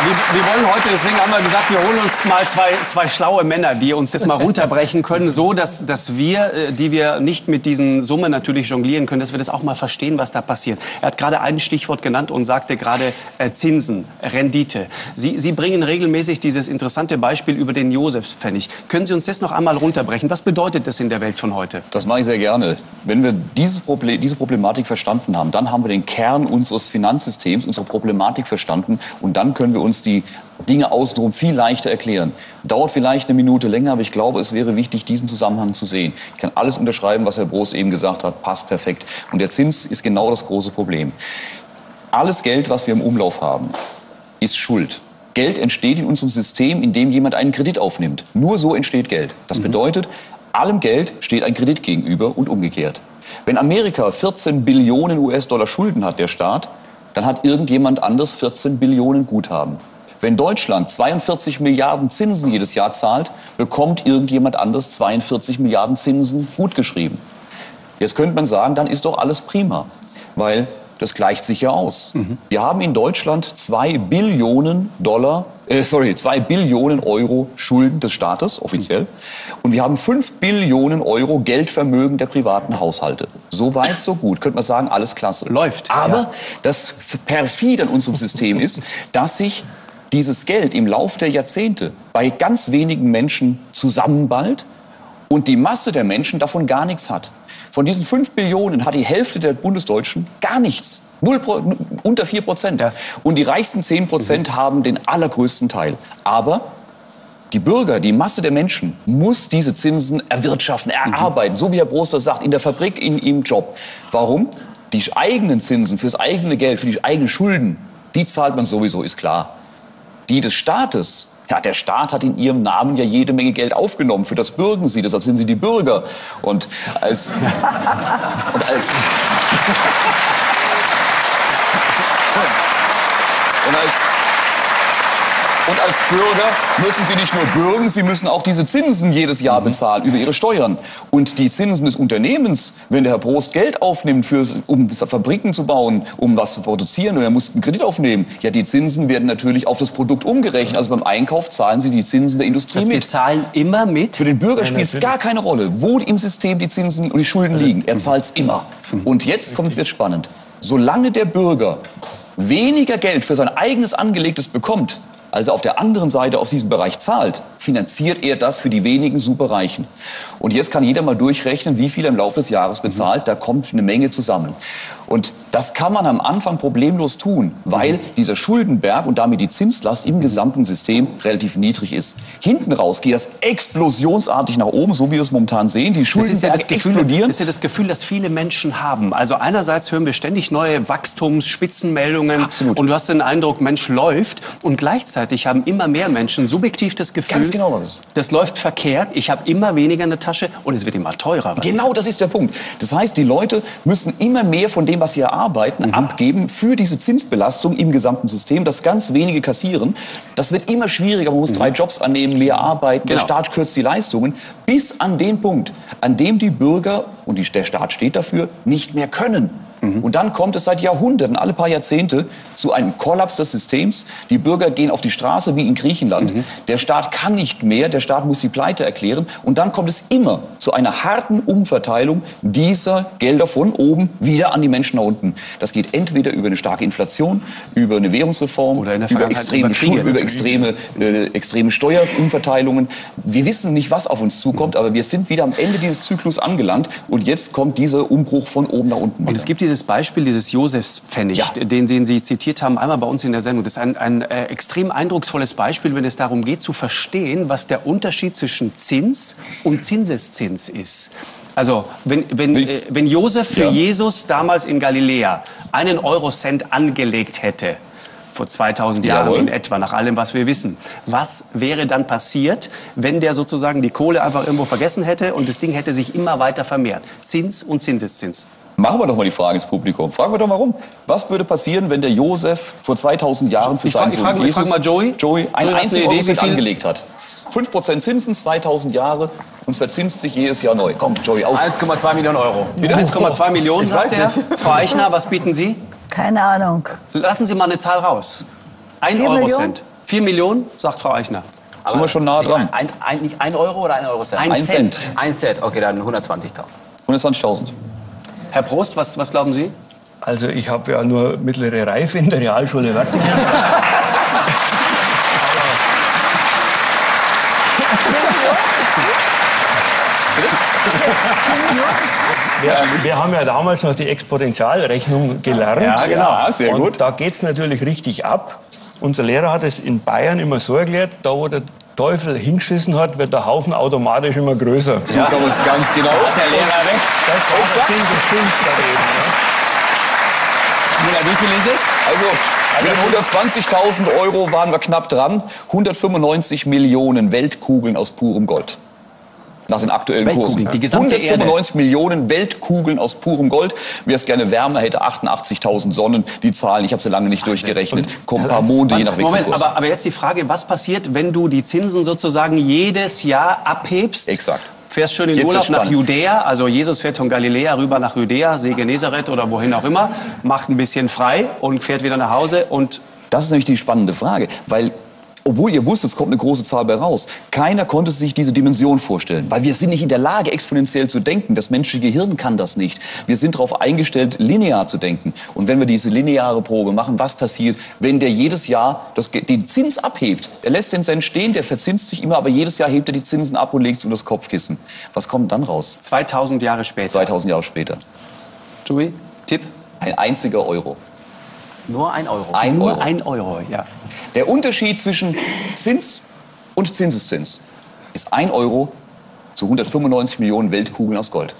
Wir, wir, wollen heute, deswegen haben wir gesagt, wir holen uns mal zwei, zwei schlaue Männer, die uns das mal runterbrechen können, so dass, dass wir, äh, die wir nicht mit diesen Summen natürlich jonglieren können, dass wir das auch mal verstehen, was da passiert. Er hat gerade ein Stichwort genannt und sagte gerade äh, Zinsen, Rendite. Sie, Sie bringen regelmäßig dieses interessante Beispiel über den Josefspfennig. Können Sie uns das noch einmal runterbrechen? Was bedeutet das in der Welt von heute? Das mache ich sehr gerne. Wenn wir dieses Problem, diese Problematik verstanden haben, dann haben wir den Kern unseres Finanzsystems, unsere Problematik verstanden und dann können wir uns die Dinge außenrum viel leichter erklären. Dauert vielleicht eine Minute länger, aber ich glaube, es wäre wichtig, diesen Zusammenhang zu sehen. Ich kann alles unterschreiben, was Herr Brost eben gesagt hat, passt perfekt. Und der Zins ist genau das große Problem. Alles Geld, was wir im Umlauf haben, ist Schuld. Geld entsteht in unserem System, indem jemand einen Kredit aufnimmt. Nur so entsteht Geld. Das mhm. bedeutet, allem Geld steht ein Kredit gegenüber und umgekehrt. Wenn Amerika 14 Billionen US-Dollar Schulden hat, der Staat, dann hat irgendjemand anders 14 Billionen Guthaben. Wenn Deutschland 42 Milliarden Zinsen jedes Jahr zahlt, bekommt irgendjemand anders 42 Milliarden Zinsen gutgeschrieben. Jetzt könnte man sagen, dann ist doch alles prima, weil das gleicht sich ja aus. Mhm. Wir haben in Deutschland zwei Billionen Dollar, äh, sorry, zwei Billionen Euro Schulden des Staates, offiziell. Mhm. Und wir haben fünf Billionen Euro Geldvermögen der privaten Haushalte. So weit, so gut. Könnte man sagen, alles klasse. Läuft. Aber ja. das perfid an unserem System ist, dass sich dieses Geld im Laufe der Jahrzehnte bei ganz wenigen Menschen zusammenballt und die Masse der Menschen davon gar nichts hat. Von diesen 5 Billionen hat die Hälfte der Bundesdeutschen gar nichts. Null, unter 4 Prozent. Ja. Und die reichsten 10 Prozent mhm. haben den allergrößten Teil. Aber die Bürger, die Masse der Menschen muss diese Zinsen erwirtschaften, erarbeiten. Mhm. So wie Herr Broster sagt, in der Fabrik, in, im Job. Warum? Die eigenen Zinsen fürs eigene Geld, für die eigenen Schulden, die zahlt man sowieso, ist klar. Die des Staates, ja, der Staat hat in ihrem Namen ja jede Menge Geld aufgenommen. Für das bürgen sie, deshalb sind sie die Bürger. Und als. und als. und als und als Bürger müssen sie nicht nur bürgen, sie müssen auch diese Zinsen jedes Jahr bezahlen über ihre Steuern. Und die Zinsen des Unternehmens, wenn der Herr Prost Geld aufnimmt, für, um Fabriken zu bauen, um was zu produzieren, und er muss einen Kredit aufnehmen, ja, die Zinsen werden natürlich auf das Produkt umgerechnet. Also beim Einkauf zahlen sie die Zinsen der Industrie das mit. Wir zahlen immer mit? Für den Bürger spielt es gar keine Rolle, wo im System die Zinsen und die Schulden liegen. Er zahlt es immer. Und jetzt kommt, wird spannend. Solange der Bürger weniger Geld für sein eigenes Angelegtes bekommt, also auf der anderen Seite aus diesem Bereich zahlt, finanziert er das für die wenigen Superreichen. Und jetzt kann jeder mal durchrechnen, wie viel er im Laufe des Jahres bezahlt. Da kommt eine Menge zusammen. Und das kann man am Anfang problemlos tun, weil mhm. dieser Schuldenberg und damit die Zinslast im gesamten System relativ niedrig ist. Hinten raus geht das explosionsartig nach oben, so wie wir es momentan sehen. Die ist ja explodieren. Das ist ja das Gefühl, das viele Menschen haben. Also einerseits hören wir ständig neue Wachstumsspitzenmeldungen Absolut. und du hast den Eindruck, Mensch läuft und gleichzeitig haben immer mehr Menschen subjektiv das Gefühl, genau was. das läuft verkehrt, ich habe immer weniger in der Tasche und es wird immer teurer. Genau, das ist der Punkt. Das heißt, die Leute müssen immer mehr von dem, was sie erarbeiten, mhm. abgeben für diese Zinsbelastung im gesamten System, das ganz wenige kassieren. Das wird immer schwieriger. Man muss mhm. drei Jobs annehmen, mehr arbeiten, genau. der Staat kürzt die Leistungen, bis an den Punkt, an dem die Bürger, und der Staat steht dafür, nicht mehr können. Mhm. Und dann kommt es seit Jahrhunderten, alle paar Jahrzehnte, zu einem Kollaps des Systems. Die Bürger gehen auf die Straße wie in Griechenland. Mhm. Der Staat kann nicht mehr, der Staat muss die Pleite erklären. Und dann kommt es immer zu einer harten Umverteilung dieser Gelder von oben wieder an die Menschen nach unten. Das geht entweder über eine starke Inflation, über eine Währungsreform, über extreme, über, über extreme, äh, extreme Steuerumverteilungen. Wir wissen nicht, was auf uns zukommt, aber wir sind wieder am Ende dieses Zyklus angelangt. Und jetzt kommt dieser Umbruch von oben nach unten. Und es gibt dieses Beispiel, dieses Josefspfennig, ja. den, den Sie zitiert haben, einmal bei uns in der Sendung. Das ist ein, ein äh, extrem eindrucksvolles Beispiel, wenn es darum geht zu verstehen, was der Unterschied zwischen Zins und Zinseszins ist. Also, wenn, wenn, äh, wenn Josef für ja. Jesus damals in Galiläa einen Eurocent angelegt hätte, vor 2000 Jahren Jawohl. in etwa, nach allem, was wir wissen. Was wäre dann passiert, wenn der sozusagen die Kohle einfach irgendwo vergessen hätte und das Ding hätte sich immer weiter vermehrt? Zins und Zinseszins. Machen wir doch mal die Frage ins Publikum. Fragen wir doch warum. Was würde passieren, wenn der Josef vor 2000 Jahren für seinen Sohn frage, Jesus, ich frage mal Joey, Joey einen einzigen Euro angelegt hat? 5% Zinsen, 2000 Jahre und es verzinst sich jedes Jahr neu. Komm, Joey, auf. 1,2 Millionen Euro. Wieder 1,2 Millionen, ich sagt er. Frau Eichner, was bieten Sie? Keine Ahnung. Lassen Sie mal eine Zahl raus. Ein Euro Millionen? Cent. 4 Millionen, sagt Frau Eichner. Sind wir schon nah dran? Ein, ein, nicht ein Euro oder ein Euro Cent? Ein Ein Cent. Cent. Ein Cent, okay, dann 120.000. 120.000. Herr Prost, was, was glauben Sie? Also ich habe ja nur mittlere Reife in der Realschule Wertingen. Wir, wir haben ja damals noch die Exponentialrechnung gelernt. Ja, genau. Sehr Und gut. da geht es natürlich richtig ab. Unser Lehrer hat es in Bayern immer so erklärt, da wo der Teufel hingeschissen hat, wird der Haufen automatisch immer größer. So kann man es ganz genau. Der Lehrer weg. Das war der Sinn des Films daneben. Müller, wie viel ist es? Also, mit 120.000 Euro waren wir knapp dran. 195 Millionen Weltkugeln aus purem Gold. Nach den aktuellen Kursen. die gesamte 195 Millionen Weltkugeln aus purem Gold. Wer es gerne wärmer hätte, 88.000 Sonnen. Die Zahlen, ich habe sie lange nicht durchgerechnet. Kommen ein paar Monde, je nach Moment, Wechselkurs. aber, aber jetzt die Frage, was passiert, wenn du die Zinsen sozusagen jedes Jahr abhebst? Exakt. Fährst schön in Jetzt Urlaub nach. Judäa, also Jesus fährt von Galiläa rüber nach Judäa, See Genezareth oder wohin auch immer, macht ein bisschen frei und fährt wieder nach Hause und Das ist nämlich die spannende Frage, weil obwohl ihr wusstet, es kommt eine große Zahl bei raus, keiner konnte sich diese Dimension vorstellen, weil wir sind nicht in der Lage, exponentiell zu denken. Das menschliche Gehirn kann das nicht. Wir sind darauf eingestellt, linear zu denken. Und wenn wir diese lineare Probe machen, was passiert, wenn der jedes Jahr das, den Zins abhebt? Er lässt den Cent stehen, der verzinst sich immer, aber jedes Jahr hebt er die Zinsen ab und legt es unter das Kopfkissen. Was kommt dann raus? 2000 Jahre später. 2000 Jahre später. Joey, Tipp? Ein einziger Euro. Nur ein Euro. Ein Nur Euro. ein Euro, ja. Der Unterschied zwischen Zins und Zinseszins ist 1 Euro zu 195 Millionen Weltkugeln aus Gold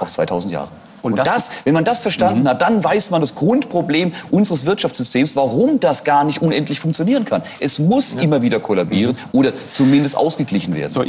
auf 2000 Jahre. Und Und, das- das, wenn man das verstanden hat, dann weiß man das Grundproblem unseres Wirtschaftssystems, warum das gar nicht unendlich funktionieren kann. Es muss immer wieder kollabieren oder zumindest ausgeglichen werden. So,